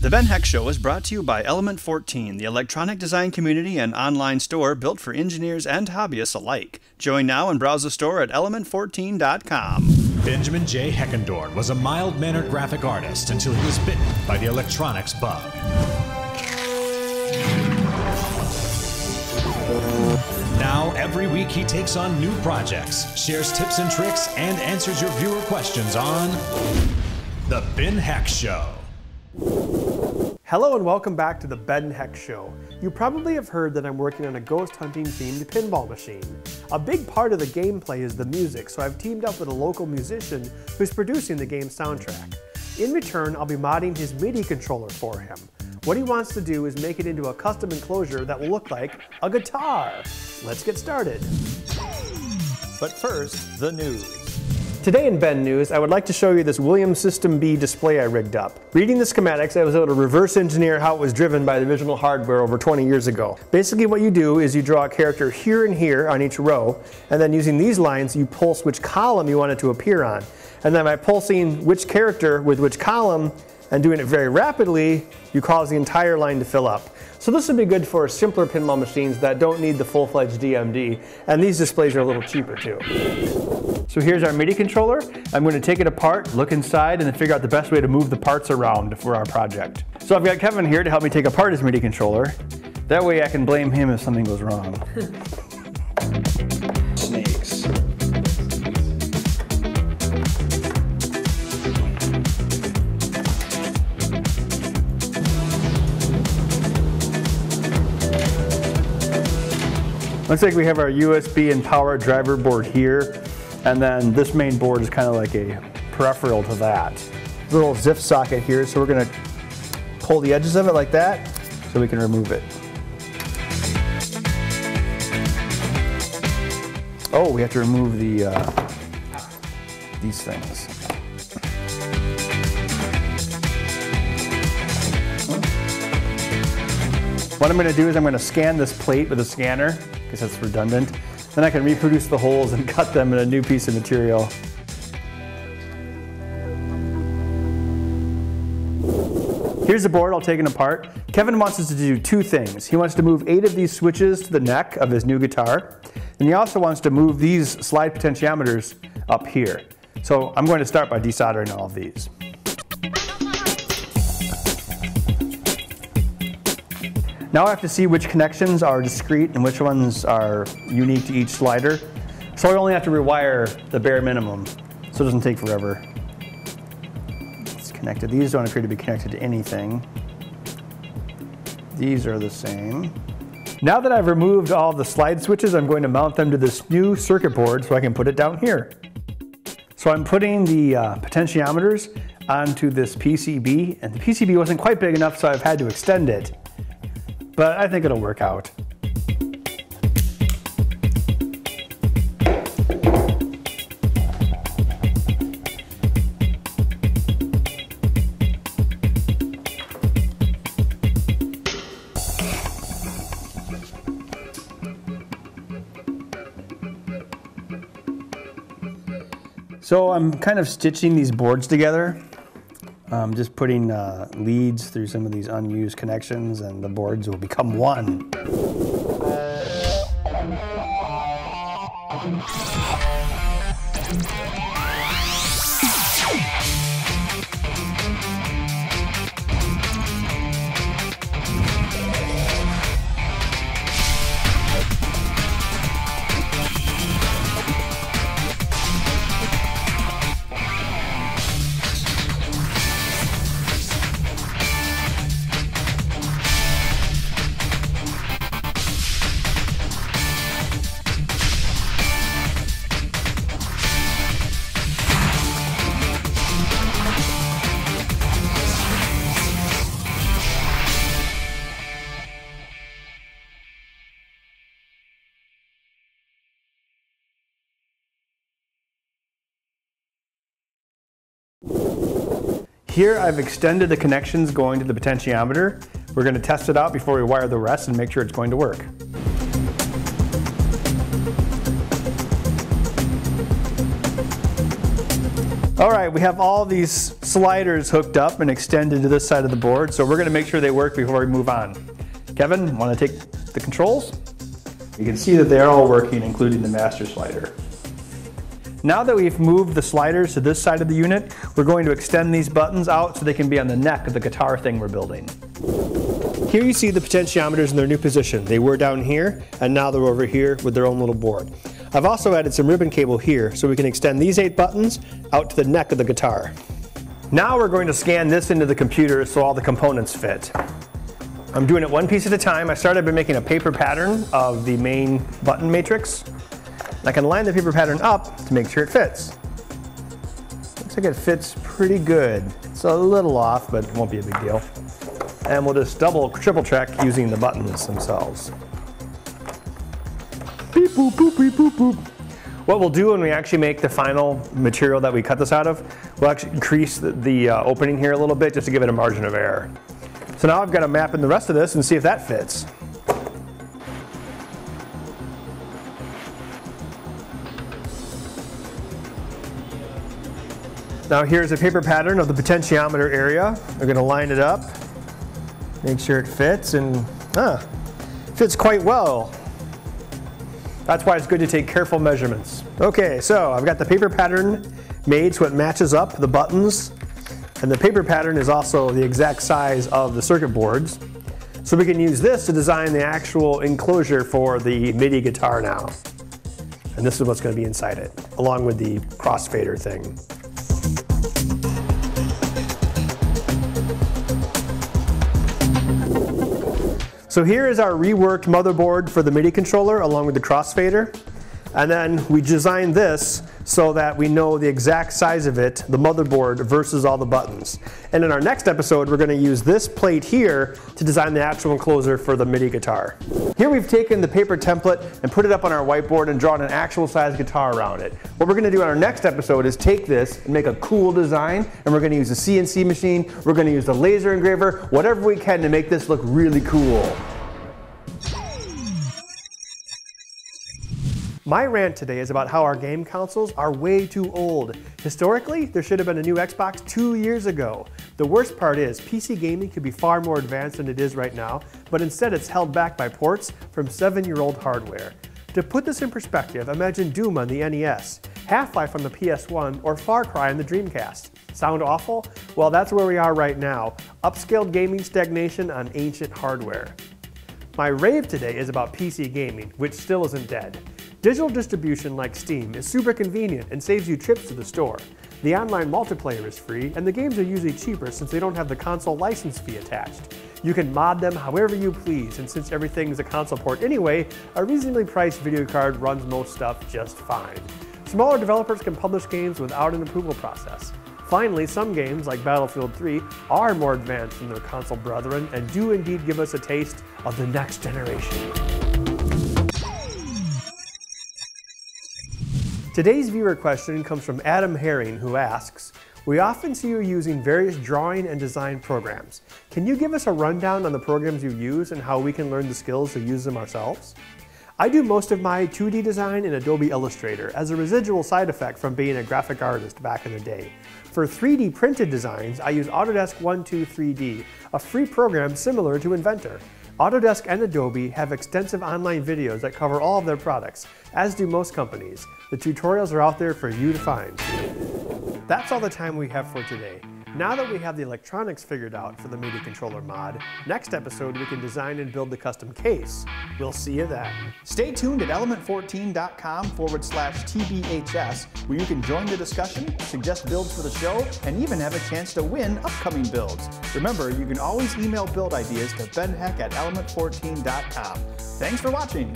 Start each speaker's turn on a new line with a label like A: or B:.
A: The Ben Heck Show is brought to you by Element 14, the electronic design community and online store built for engineers and hobbyists alike. Join now and browse the store at element14.com.
B: Benjamin J. Heckendorn was a mild mannered graphic artist until he was bitten by the electronics bug. Now, every week he takes on new projects, shares tips and tricks, and answers your viewer questions on The Ben Heck Show.
C: Hello and welcome back to the Ben Heck Show. You probably have heard that I'm working on a ghost hunting themed pinball machine. A big part of the gameplay is the music, so I've teamed up with a local musician who's producing the game's soundtrack. In return, I'll be modding his MIDI controller for him. What he wants to do is make it into a custom enclosure that will look like a guitar. Let's get started. But first, the news. Today in Ben News, I would like to show you this Williams System B display I rigged up. Reading the schematics, I was able to reverse engineer how it was driven by the original hardware over 20 years ago. Basically what you do is you draw a character here and here on each row, and then using these lines, you pulse which column you want it to appear on. And then by pulsing which character with which column, and doing it very rapidly, you cause the entire line to fill up. So this would be good for simpler pinball machines that don't need the full-fledged DMD, and these displays are a little cheaper too. So here's our MIDI controller. I'm going to take it apart, look inside, and then figure out the best way to move the parts around for our project. So I've got Kevin here to help me take apart his MIDI controller. That way I can blame him if something goes wrong. Snakes. Looks like we have our USB and power driver board here. And then this main board is kind of like a peripheral to that. Little ZIF socket here, so we're gonna pull the edges of it like that so we can remove it. Oh, we have to remove the uh, these things. What I'm gonna do is I'm gonna scan this plate with a scanner because that's redundant. Then I can reproduce the holes and cut them in a new piece of material. Here's the board all taken apart. Kevin wants us to do two things. He wants to move eight of these switches to the neck of his new guitar, and he also wants to move these slide potentiometers up here. So I'm going to start by desoldering all of these. Now I have to see which connections are discrete and which ones are unique to each slider. So I only have to rewire the bare minimum, so it doesn't take forever. It's connected. These don't appear to be connected to anything. These are the same. Now that I've removed all the slide switches, I'm going to mount them to this new circuit board so I can put it down here. So I'm putting the uh, potentiometers onto this PCB, and the PCB wasn't quite big enough, so I've had to extend it but I think it'll work out. So I'm kind of stitching these boards together. Um, just putting uh, leads through some of these unused connections and the boards will become one. Here I've extended the connections going to the potentiometer. We're going to test it out before we wire the rest and make sure it's going to work. All right, we have all these sliders hooked up and extended to this side of the board, so we're gonna make sure they work before we move on. Kevin, wanna take the controls? You can see that they're all working, including the master slider. Now that we've moved the sliders to this side of the unit, we're going to extend these buttons out so they can be on the neck of the guitar thing we're building. Here you see the potentiometers in their new position. They were down here, and now they're over here with their own little board. I've also added some ribbon cable here so we can extend these eight buttons out to the neck of the guitar. Now we're going to scan this into the computer so all the components fit. I'm doing it one piece at a time. I started by making a paper pattern of the main button matrix. I can line the paper pattern up to make sure it fits. Looks like it fits pretty good. It's a little off, but it won't be a big deal. And we'll just double, triple check using the buttons themselves. Beep, boop, boop, beep, boop, boop. What we'll do when we actually make the final material that we cut this out of, we'll actually increase the, the uh, opening here a little bit just to give it a margin of error. So now I've got to map in the rest of this and see if that fits. Now here's a paper pattern of the potentiometer area. We're going to line it up, make sure it fits, and ah, fits quite well. That's why it's good to take careful measurements. Okay, so I've got the paper pattern made so it matches up the buttons, and the paper pattern is also the exact size of the circuit boards. So we can use this to design the actual enclosure for the MIDI guitar now. And this is what's going to be inside it, along with the crossfader thing. So here is our reworked motherboard for the MIDI controller along with the crossfader. And then we designed this so that we know the exact size of it, the motherboard versus all the buttons. And in our next episode, we're gonna use this plate here to design the actual enclosure for the MIDI guitar. Here we've taken the paper template and put it up on our whiteboard and drawn an actual size guitar around it. What we're gonna do in our next episode is take this and make a cool design, and we're gonna use a CNC machine, we're gonna use the laser engraver, whatever we can to make this look really cool. My rant today is about how our game consoles are way too old. Historically, there should have been a new Xbox two years ago. The worst part is, PC gaming could be far more advanced than it is right now, but instead it's held back by ports from seven-year-old hardware. To put this in perspective, imagine Doom on the NES, Half-Life on the PS1, or Far Cry on the Dreamcast. Sound awful? Well, that's where we are right now. Upscaled gaming stagnation on ancient hardware. My rave today is about PC gaming, which still isn't dead. Digital distribution like Steam is super convenient and saves you trips to the store. The online multiplayer is free, and the games are usually cheaper since they don't have the console license fee attached. You can mod them however you please, and since everything is a console port anyway, a reasonably priced video card runs most stuff just fine. Smaller developers can publish games without an approval process. Finally, some games, like Battlefield 3, are more advanced than their console brethren and do indeed give us a taste of the next generation. Today's viewer question comes from Adam Herring, who asks, we often see you using various drawing and design programs. Can you give us a rundown on the programs you use and how we can learn the skills to use them ourselves? I do most of my 2D design in Adobe Illustrator as a residual side effect from being a graphic artist back in the day. For 3D printed designs, I use Autodesk 123D, a free program similar to Inventor. Autodesk and Adobe have extensive online videos that cover all of their products, as do most companies. The tutorials are out there for you to find. That's all the time we have for today. Now that we have the electronics figured out for the MIDI controller mod, next episode we can design and build the custom case. We'll see you then. Stay tuned at element14.com forward slash TBHS, where you can join the discussion, suggest builds for the show, and even have a chance to win upcoming builds. Remember, you can always email build ideas to benheck at element14.com. Thanks for watching.